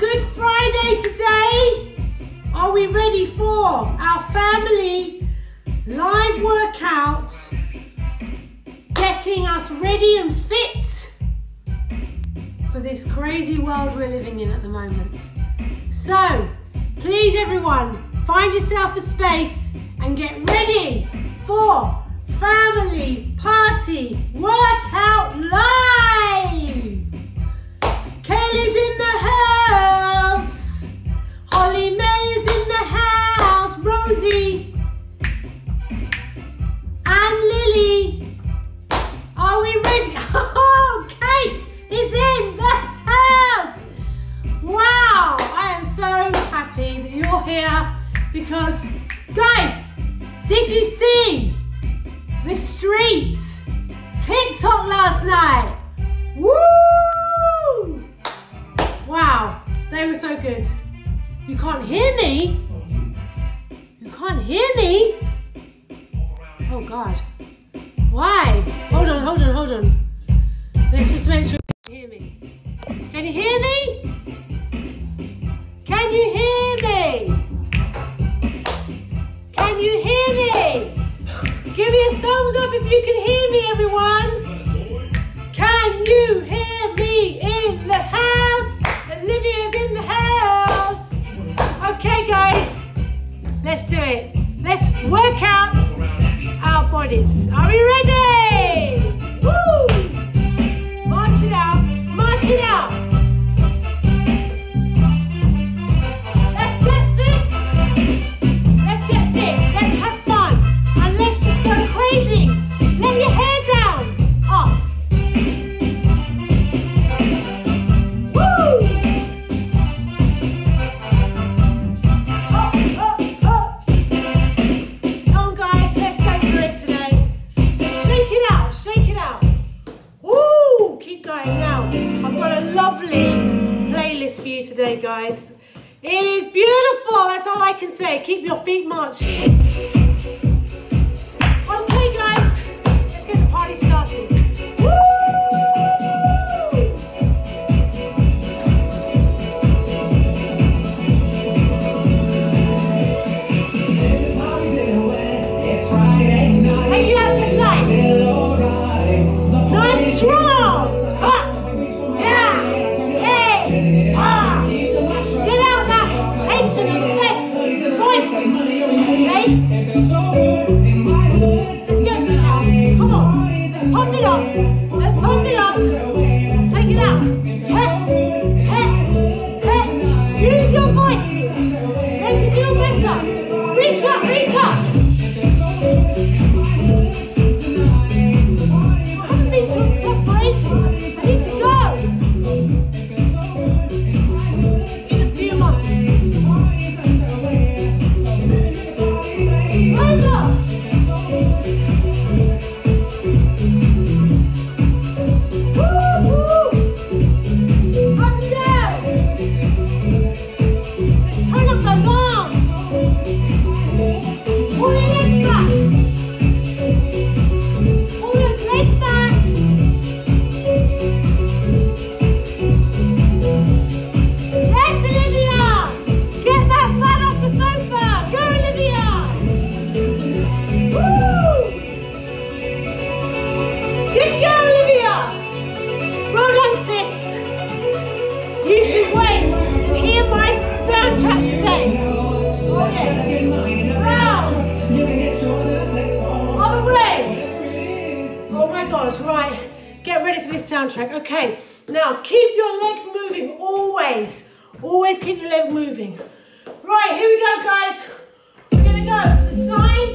Good Friday today. Are we ready for our family live workout? Getting us ready and fit for this crazy world we're living in at the moment. So, please everyone, find yourself a space and get ready for family party workout live. Kelly's in the house. Holly May is in the house. Rosie and Lily. Are we ready? Oh, Kate is in the house. Wow, I am so happy that you're here because, guys, did you see the streets TikTok last night? Woo! Wow, they were so good. You can't hear me? You can't hear me? Oh God. Why? Hold on, hold on, hold on. Let's just make sure you can hear me. Can you hear me? Can you hear me? Can you hear me? Give me a thumbs up if you can hear me, everyone. Can you hear me Okay, guys, let's do it. Let's work out our bodies. Are we ready? Woo! March it out, march it out. You should wait and hear my soundtrack today. Oh. Round! Other way! Oh my gosh, right. Get ready for this soundtrack. Okay, now keep your legs moving always. Always keep your leg moving. Right, here we go, guys. We're gonna go to the side,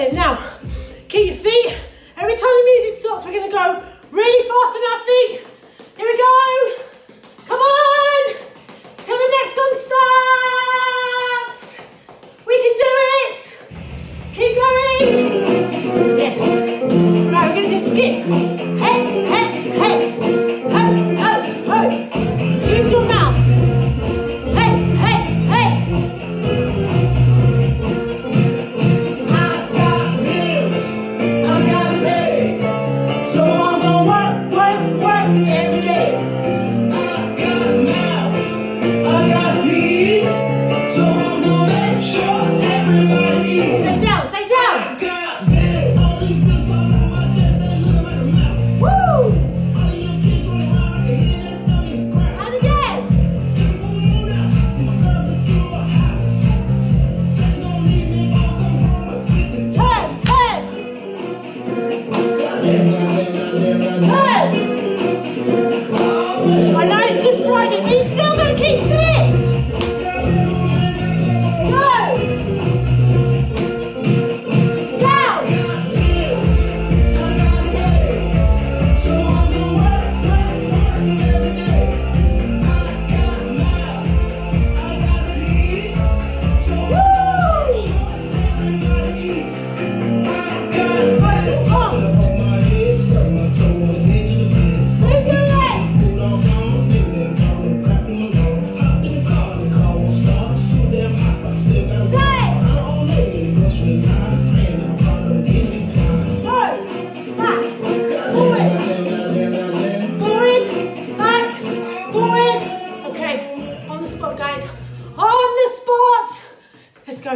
excited now.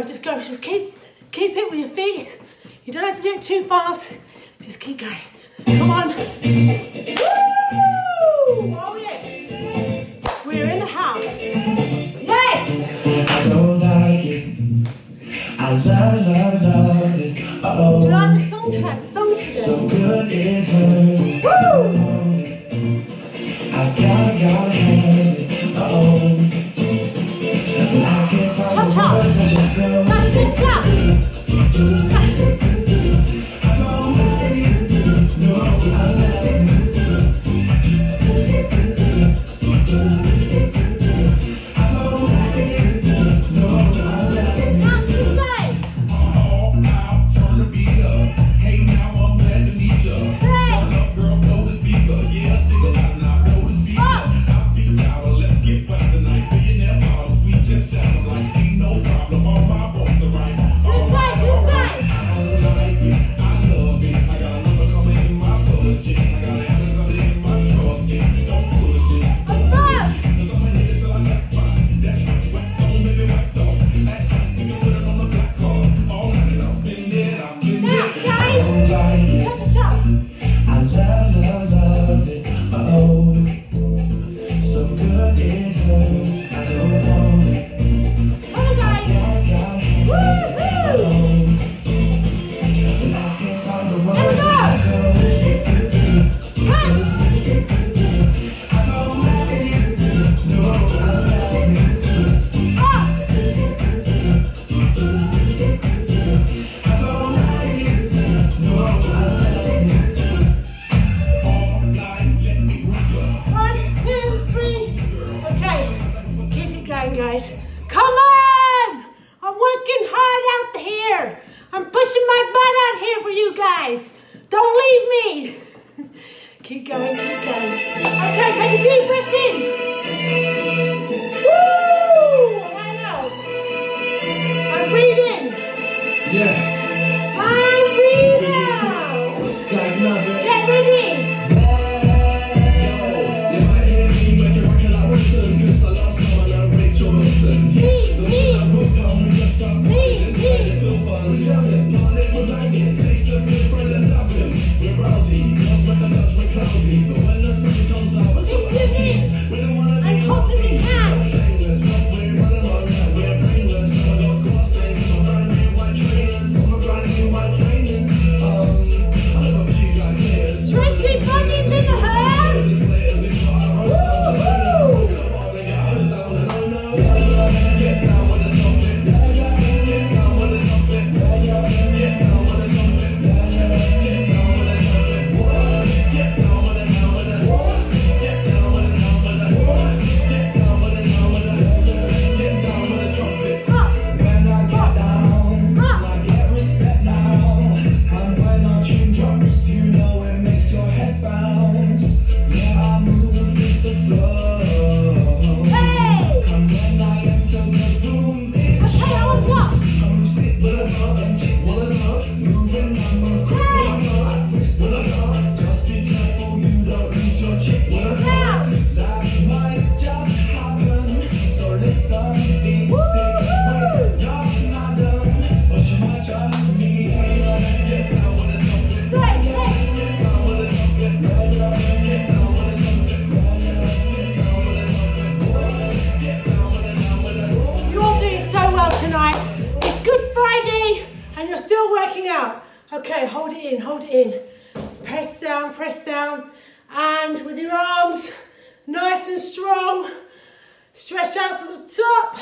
go, just go. Just keep, keep it with your feet. You don't have to do it too fast. Just keep going. Come on. Woo! Oh yes. We're in the house. Yes! I don't like it. I love, love, love it. Oh. Do you like the song track? The songs today. So good it hurts. Woo! I got, gotta Come on! I'm working hard out here. I'm pushing my butt out here for you guys. Don't leave me. keep going, keep going. Okay, take a deep breath in. working out. Okay, hold it in, hold it in. Press down, press down. And with your arms nice and strong, stretch out to the top.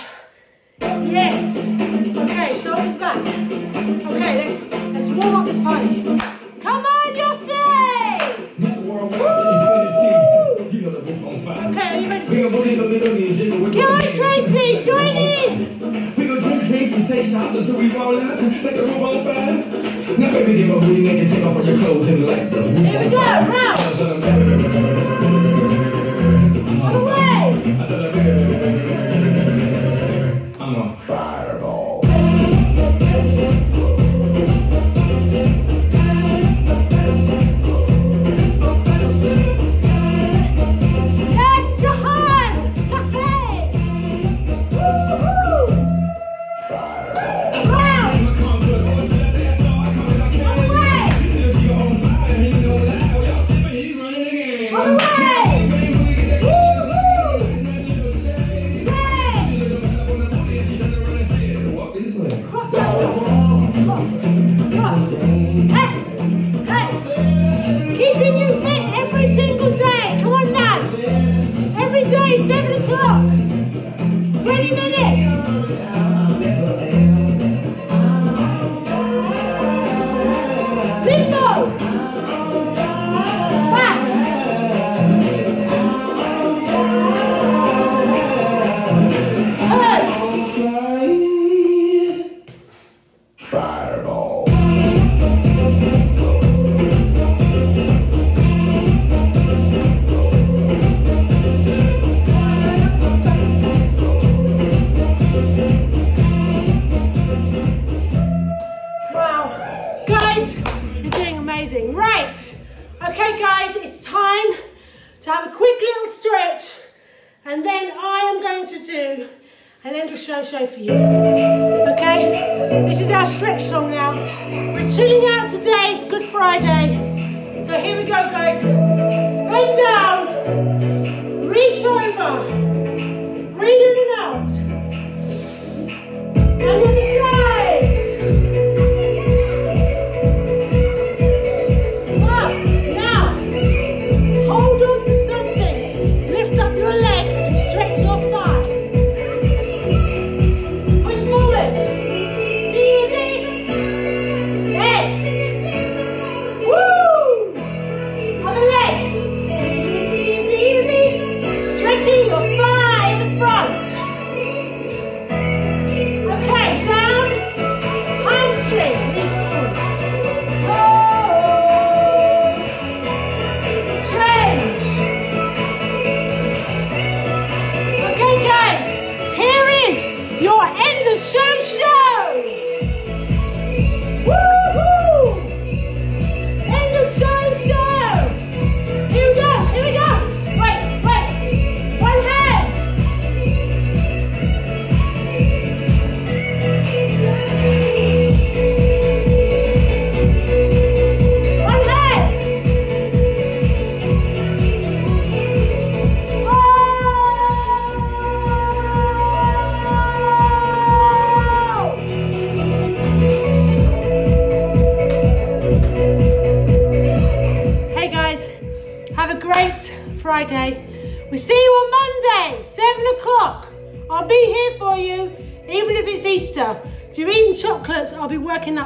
Yes. Okay, shoulders back. Okay, let's, let's warm up this party. Come on, Yossi! Okay, are you ready? We gon' drink drinks and take shots until we fall out. Let the roof on fire. Now, baby, give a booty nigga, take off all your clothes and light the roof. Here we go, round. Okay guys, it's time to have a quick little stretch and then I am going to do an end of show show for you. Okay, this is our stretch song now. We're chilling out today, it's Good Friday. So here we go guys. Head down, reach over, breathe in and out. And this is out.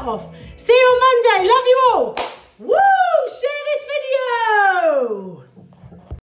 Be